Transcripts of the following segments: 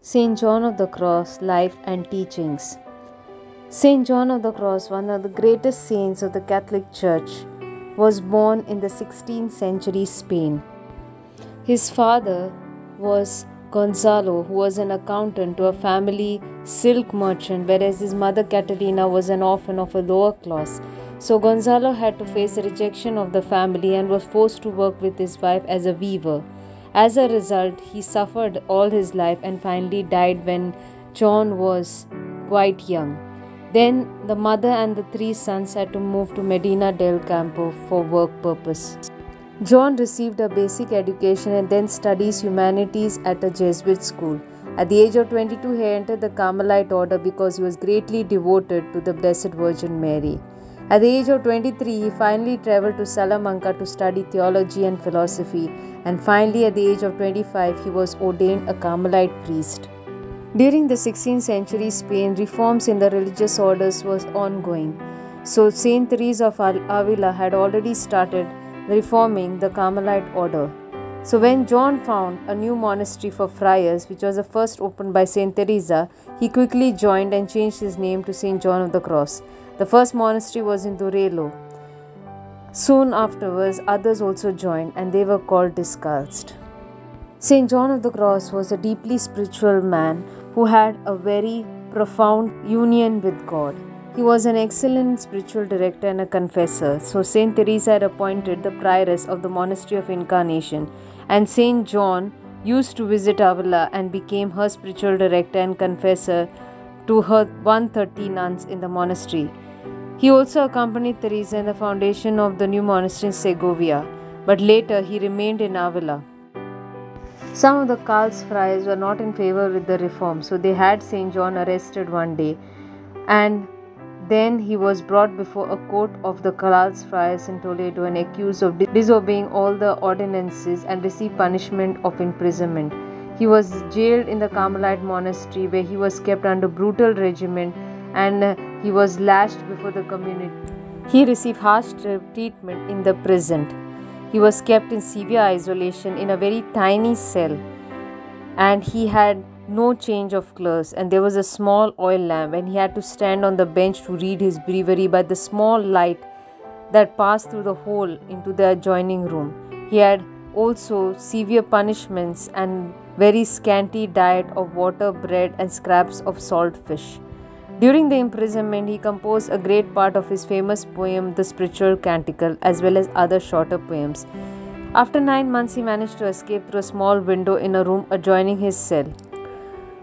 St. John of the Cross Life and Teachings. St. John of the Cross, one of the greatest saints of the Catholic Church, was born in the 16th century Spain. His father was Gonzalo, who was an accountant to a family silk merchant, whereas his mother Catalina was an orphan of a lower class. So Gonzalo had to face rejection of the family and was forced to work with his wife as a weaver. As a result, he suffered all his life and finally died when John was quite young. Then the mother and the three sons had to move to Medina del Campo for work purpose. John received a basic education and then studies humanities at a Jesuit school. At the age of 22, he entered the Carmelite order because he was greatly devoted to the Blessed Virgin Mary. At the age of 23, he finally traveled to Salamanca to study theology and philosophy, and finally, at the age of 25, he was ordained a Carmelite priest. During the 16th century Spain, reforms in the religious orders was ongoing. So Saint Teresa of Avila had already started reforming the Carmelite order. So when John found a new monastery for friars, which was the first opened by Saint Teresa, he quickly joined and changed his name to Saint John of the Cross. The first monastery was in Duruelo. Soon afterwards, others also joined and they were called Discalced. St. John of the Cross was a deeply spiritual man who had a very profound union with God. He was an excellent spiritual director and a confessor. So, Saint Teresa had appointed the prioress of the Monastery of Incarnation, and Saint John used to visit Avila and became her spiritual director and confessor to her 130 nuns in the monastery. He also accompanied Teresa in the foundation of the new monastery in Segovia, but later he remained in Avila. Some of the Calced friars were not in favor with the reform, so they had St. John arrested one day, and then he was brought before a court of the Calced friars in Toledo and accused of disobeying all the ordinances and received punishment of imprisonment. He was jailed in the Carmelite monastery where he was kept under brutal regimen and he was lashed before the community. He received harsh treatment in the prison. He was kept in severe isolation in a very tiny cell and he had no change of clothes and there was a small oil lamp and he had to stand on the bench to read his breviary by the small light that passed through the hole into the adjoining room. He had also severe punishments and very scanty diet of water, bread and scraps of salt fish. During the imprisonment, he composed a great part of his famous poem, The Spiritual Canticle, as well as other shorter poems. After nine months, he managed to escape through a small window in a room adjoining his cell.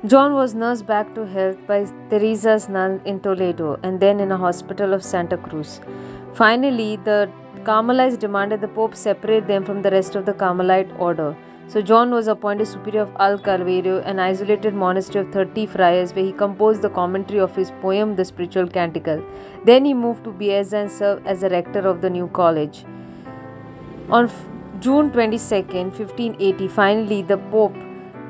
John was nursed back to health by Teresa's nun in Toledo and then in a hospital of Santa Cruz. Finally, the Carmelites demanded the Pope separate them from the rest of the Carmelite order. So John was appointed superior of Al Calvario, an isolated monastery of 30 friars, where he composed the commentary of his poem, The Spiritual Canticle. Then he moved to Baeza and served as the rector of the new college. On June 22, 1580, finally the Pope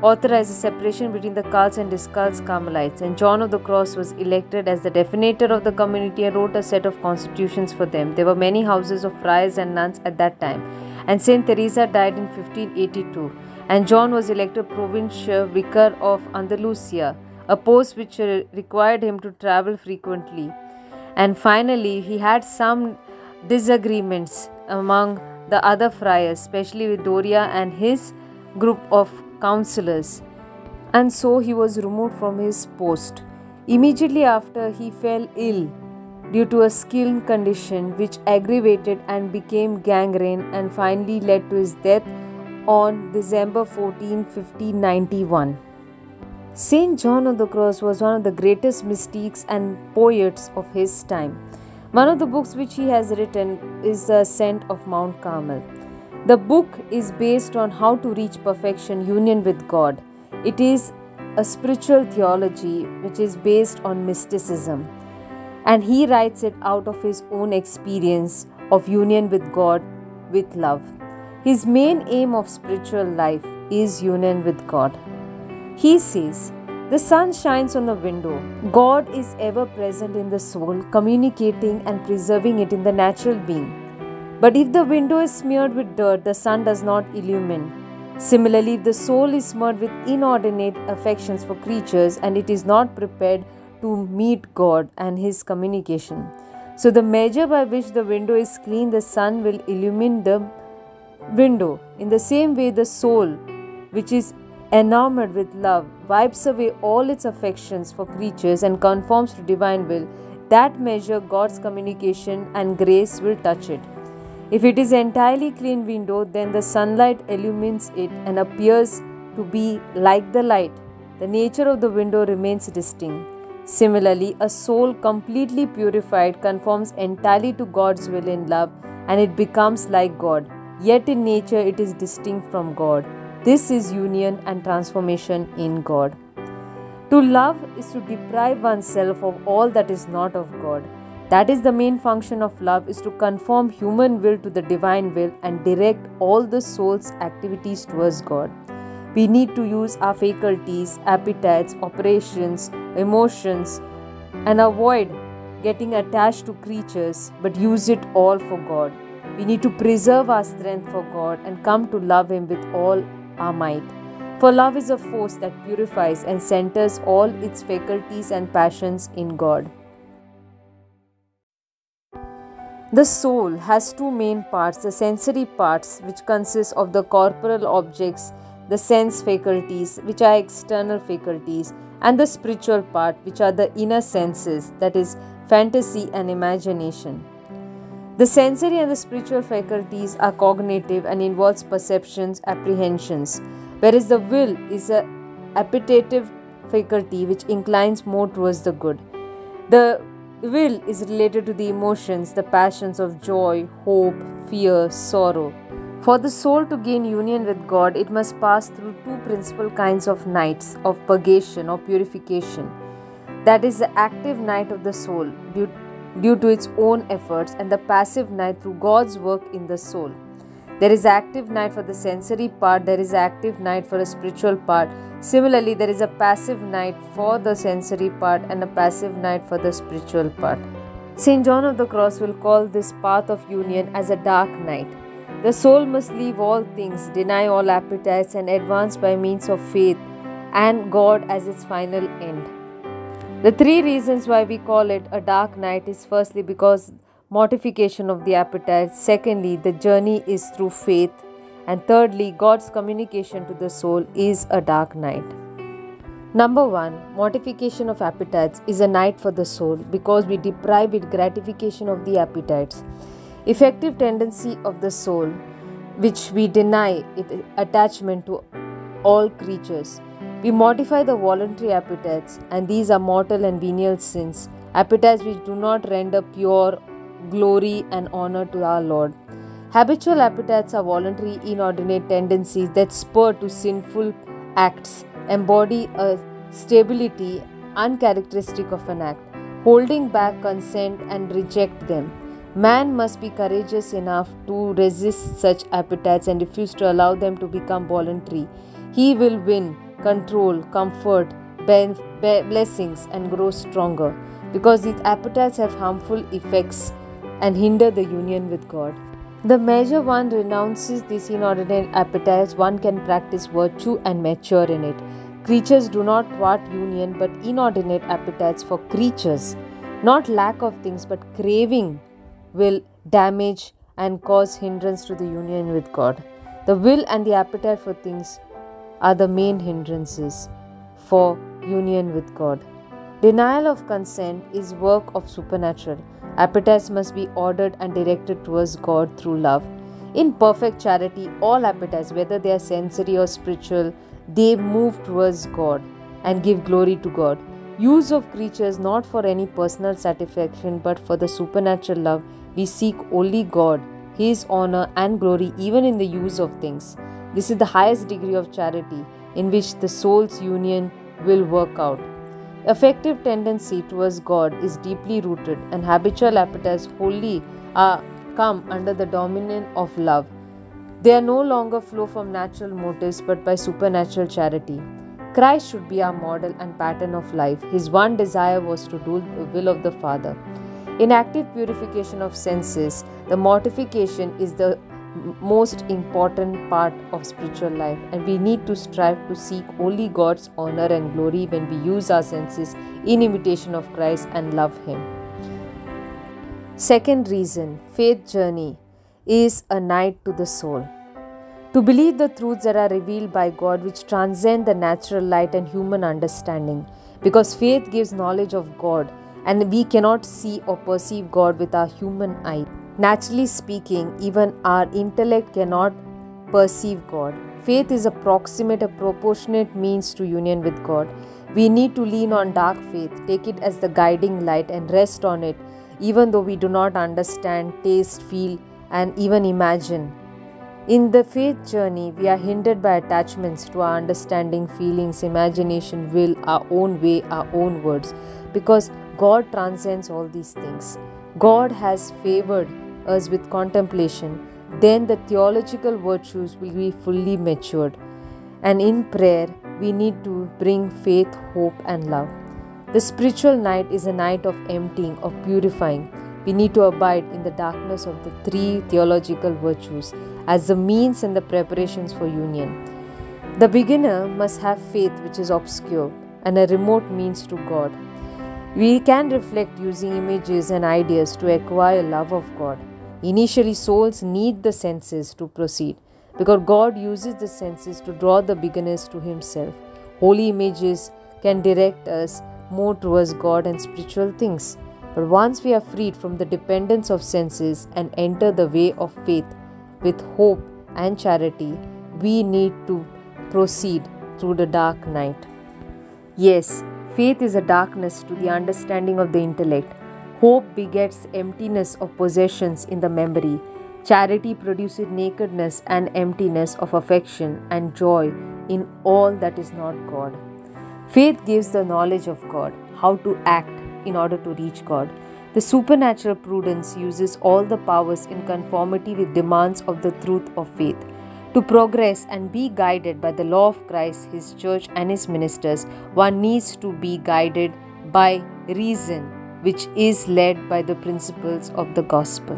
authorized the separation between the Calced and Discalced Carmelites, and John of the Cross was elected as the definitor of the community and wrote a set of constitutions for them. There were many houses of friars and nuns at that time and Saint Teresa died in 1582 and John was elected provincial vicar of Andalusia, a post which required him to travel frequently. And finally, he had some disagreements among the other friars, especially with Doria and his group of counselors, and so he was removed from his post. Immediately after, he fell ill due to a skin condition which aggravated and became gangrene and finally led to his death on December 14, 1591. Saint John of the Cross was one of the greatest mystics and poets of his time. One of the books which he has written is The Ascent of Mount Carmel. The book is based on how to reach perfection, union with God. It is a spiritual theology which is based on mysticism and he writes it out of his own experience of union with God with love. His main aim of spiritual life is union with God. He says, The sun shines on the window. God is ever present in the soul, communicating and preserving it in the natural being. But if the window is smeared with dirt, the sun does not illumine. Similarly, if the soul is smeared with inordinate affections for creatures and it is not prepared to meet God and His communication, so the measure by which the window is clean, the sun will illumine the window. In the same way, the soul, which is enamored with love, wipes away all its affections for creatures and conforms to divine will. That measure, God's communication and grace will touch it. If it is entirely clean window, then the sunlight illumines it and appears to be like the light. The nature of the window remains distinct. Similarly, a soul completely purified conforms entirely to God's will in love and it becomes like God. Yet in nature it is distinct from God. This is union and transformation in God. To love is to deprive oneself of all that is not of God. That is the main function of love is to conform human will to the divine will and direct all the soul's activities towards God. We need to use our faculties, appetites, operations, emotions and avoid getting attached to creatures but use it all for God. We need to preserve our strength for God and come to love Him with all our might. For love is a force that purifies and centers all its faculties and passions in God. The soul has two main parts the sensory parts, which consist of the corporal objects, the sense faculties, which are external faculties, and the spiritual part, which are the inner senses, that is, fantasy and imagination. The sensory and the spiritual faculties are cognitive and involves perceptions, apprehensions, whereas the will is a appetitive faculty which inclines more towards the good. The will is related to the emotions, the passions of joy, hope, fear, sorrow. For the soul to gain union with God, it must pass through two principal kinds of nights of purgation or purification. That is the active night of the soul due, due to its own efforts, and the passive night through God's work in the soul. There is active night for the sensory part, there is active night for a spiritual part. Similarly, there is a passive night for the sensory part and a passive night for the spiritual part. St. John of the Cross will call this path of union as a dark night. The soul must leave all things, deny all appetites, and advance by means of faith and God as its final end. The three reasons why we call it a dark night is firstly because mortification of the appetite. Secondly, the journey is through faith. And thirdly, God's communication to the soul is a dark night. Number one, mortification of appetites is a night for the soul because we deprive it gratification of the appetites. Effective tendency of the soul, which we deny it attachment to all creatures. We modify the voluntary appetites, and these are mortal and venial sins, appetites which do not render pure glory, and honor to our Lord. Habitual appetites are voluntary, inordinate tendencies that spur to sinful acts, embody a stability uncharacteristic of an act, holding back consent and reject them. Man must be courageous enough to resist such appetites and refuse to allow them to become voluntary. He will win control, comfort, blessings, and grow stronger because these appetites have harmful effects and hinder the union with God. The measure one renounces these inordinate appetites, one can practice virtue and mature in it. Creatures do not want union but inordinate appetites for creatures. Not lack of things but craving will damage and cause hindrance to the union with God. The will and the appetite for things are the main hindrances for union with God. Denial of consent is work of supernatural. Appetites must be ordered and directed towards God through love. In perfect charity, all appetites, whether they are sensory or spiritual, they move towards God and give glory to God. Use of creatures not for any personal satisfaction but for the supernatural love. We seek only God, His honor and glory, even in the use of things. This is the highest degree of charity in which the soul's union will work out. Effective tendency towards God is deeply rooted, and habitual appetites wholly are come under the dominion of love. They are no longer flow from natural motives but by supernatural charity. Christ should be our model and pattern of life. His one desire was to do the will of the Father. In active purification of senses, the mortification is the most important part of spiritual life and we need to strive to seek only God's honor and glory when we use our senses in imitation of Christ and love him. Second reason, faith journey is a night to the soul. To believe the truths that are revealed by God which transcend the natural light and human understanding because faith gives knowledge of God and we cannot see or perceive God with our human eye. Naturally speaking, even our intellect cannot perceive God. Faith is a proximate, a proportionate means to union with God. We need to lean on dark faith, take it as the guiding light, and rest on it, even though we do not understand, taste, feel, and even imagine. In the faith journey, we are hindered by attachments to our understanding, feelings, imagination, will, our own way, our own words, because God transcends all these things. God has favored us with contemplation, then the theological virtues will be fully matured. And in prayer, we need to bring faith, hope, and love. The spiritual night is a night of emptying, of purifying. We need to abide in the darkness of the three theological virtues as the means and the preparations for union. The beginner must have faith which is obscure and a remote means to God. We can reflect using images and ideas to acquire love of God. Initially, souls need the senses to proceed because God uses the senses to draw the beginners to Himself. Holy images can direct us more towards God and spiritual things. But once we are freed from the dependence of senses and enter the way of faith with hope and charity, we need to proceed through the dark night. Yes, faith is a darkness to the understanding of the intellect Hope begets emptiness of possessions in the memory. Charity produces nakedness and emptiness of affection and joy in all that is not God. Faith gives the knowledge of God, how to act in order to reach God. The supernatural prudence uses all the powers in conformity with demands of the truth of faith. To progress and be guided by the law of Christ, His church, and His ministers, one needs to be guided by reason which is led by the principles of the gospel.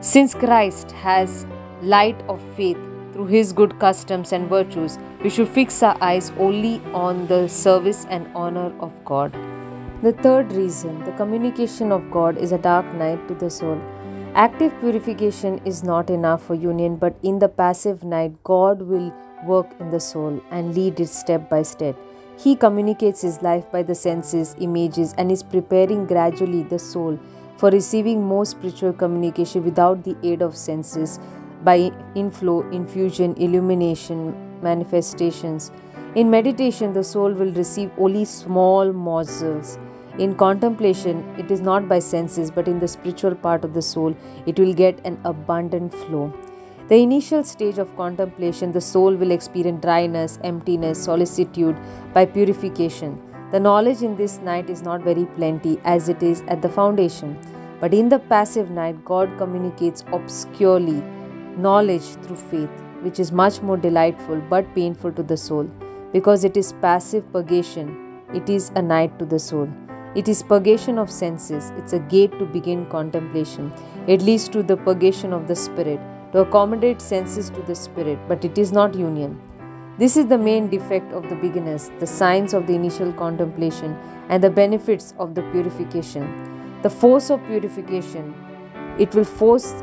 Since Christ has light of faith through his good customs and virtues, we should fix our eyes only on the service and honor of God. The third reason, the communication of God, is a dark night to the soul. Active purification is not enough for union, but in the passive night, God will work in the soul and lead it step by step. He communicates his life by the senses, images, and is preparing gradually the soul for receiving more spiritual communication without the aid of senses by inflow, infusion, illumination, manifestations. In meditation, the soul will receive only small morsels. In contemplation, it is not by senses but in the spiritual part of the soul, it will get an abundant flow. The initial stage of contemplation, the soul will experience dryness, emptiness, solicitude by purification. The knowledge in this night is not very plenty as it is at the foundation. But in the passive night, God communicates obscurely knowledge through faith, which is much more delightful but painful to the soul because it is passive purgation. It is a night to the soul. It is purgation of senses. It's a gate to begin contemplation. It leads to the purgation of the spirit to accommodate senses to the spirit, but it is not union. This is the main defect of the beginners, the signs of the initial contemplation, and the benefits of the purification. The force of purification, it will force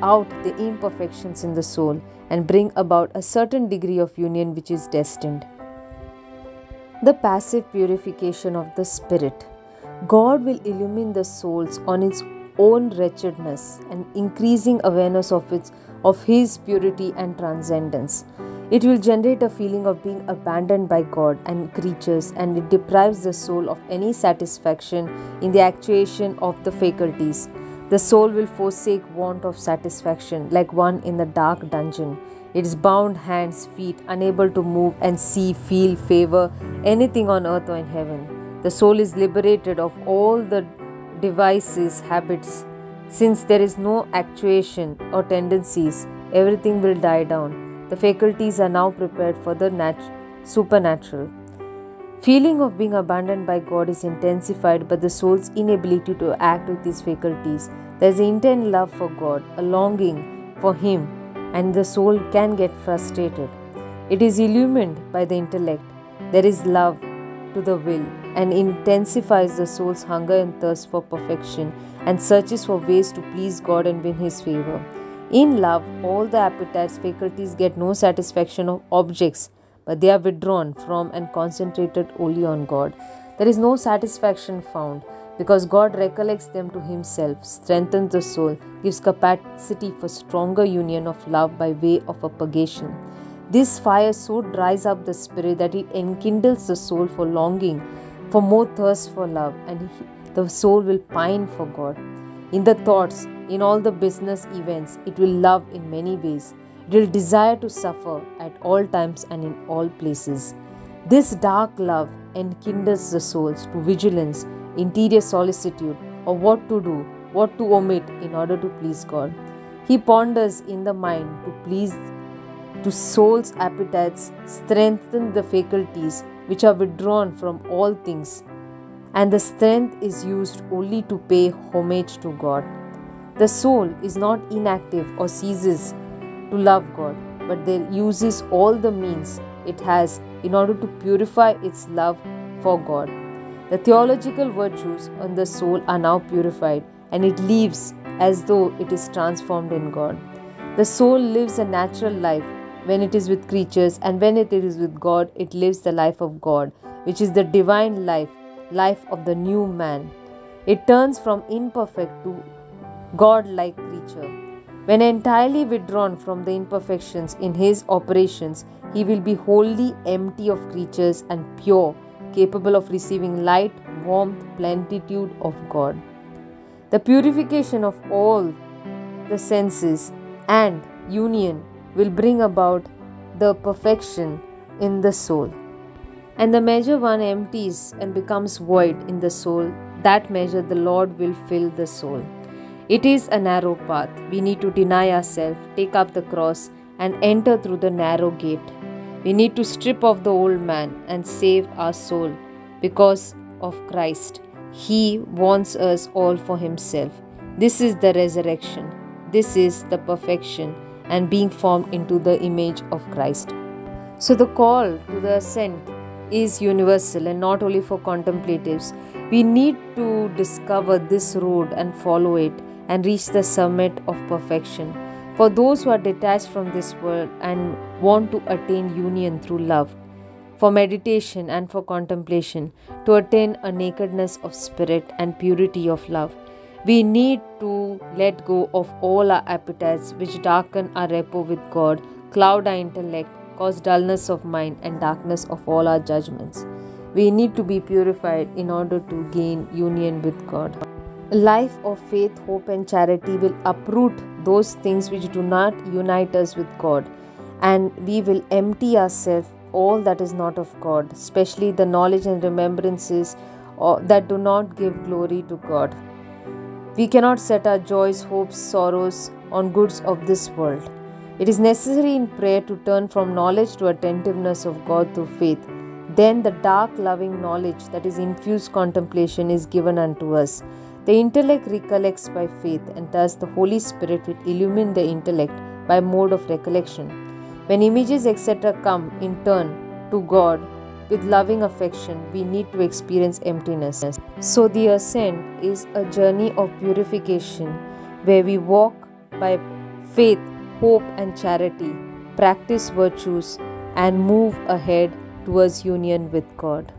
out the imperfections in the soul and bring about a certain degree of union which is destined. The passive purification of the spirit. God will illumine the souls on its own wretchedness and increasing awareness of its of his purity and transcendence. It will generate a feeling of being abandoned by God and creatures, and it deprives the soul of any satisfaction in the actuation of the faculties. The soul will forsake want of satisfaction like one in the dark dungeon. Its bound hands, feet, unable to move and see, feel, favor anything on earth or in heaven. The soul is liberated of all the devices, habits, since there is no actuation or tendencies, everything will die down. The faculties are now prepared for the nat- supernatural. Feeling of being abandoned by God is intensified by the soul's inability to act with these faculties. There is intense love for God, a longing for Him and the soul can get frustrated. It is illumined by the intellect. There is love to the will and intensifies the soul's hunger and thirst for perfection and searches for ways to please God and win His favor. In love, all the appetites, faculties get no satisfaction of objects, but they are withdrawn from and concentrated only on God. There is no satisfaction found because God recollects them to Himself, strengthens the soul, gives capacity for stronger union of love by way of a purgation. This fire so dries up the spirit that it enkindles the soul for longing, for more thirst for love, and the soul will pine for God. In the thoughts, in all the business events, it will love in many ways. It will desire to suffer at all times and in all places. This dark love enkindles the souls to vigilance, interior solicitude of what to do, what to omit in order to please God. He ponders in the mind to please to soul's appetites, strengthen the faculties which are withdrawn from all things, and the strength is used only to pay homage to God. The soul is not inactive or ceases to love God, but there uses all the means it has in order to purify its love for God. The theological virtues on the soul are now purified and it lives as though it is transformed in God. The soul lives a natural life when it is with creatures, and when it is with God, it lives the life of God, which is the divine life, life of the new man. It turns from imperfect to God like creature. When entirely withdrawn from the imperfections in his operations, he will be wholly empty of creatures and pure, capable of receiving light, warmth, plenitude of God. The purification of all the senses and union will bring about the perfection in the soul. And the measure one empties and becomes void in the soul, that measure the Lord will fill the soul. It is a narrow path. We need to deny ourselves, take up the cross, and enter through the narrow gate. We need to strip off the old man and save our soul because of Christ. He wants us all for Himself. This is the resurrection. This is the perfection and being formed into the image of Christ. So, the call to the ascent is universal and not only for contemplatives. We need to discover this road and follow it and reach the summit of perfection. For those who are detached from this world and want to attain union through love, for meditation and for contemplation, to attain a nakedness of spirit and purity of love, we need to let go of all our appetites which darken our rapport with God, cloud our intellect, cause dullness of mind, and darkness of all our judgments. We need to be purified in order to gain union with God. A life of faith, hope, and charity will uproot those things which do not unite us with God, and we will empty ourselves all that is not of God, especially the knowledge and remembrances uh, that do not give glory to God. We cannot set our joys, hopes, sorrows on goods of this world. It is necessary in prayer to turn from knowledge to attentiveness of God through faith. Then the dark, loving knowledge that is infused contemplation is given unto us. The intellect recollects by faith, and thus the Holy Spirit will illumine the intellect by mode of recollection. When images etc. come in turn to God with loving affection, we need to experience emptiness. So, the ascent is a journey of purification where we walk by faith, hope, and charity, practice virtues, and move ahead towards union with God.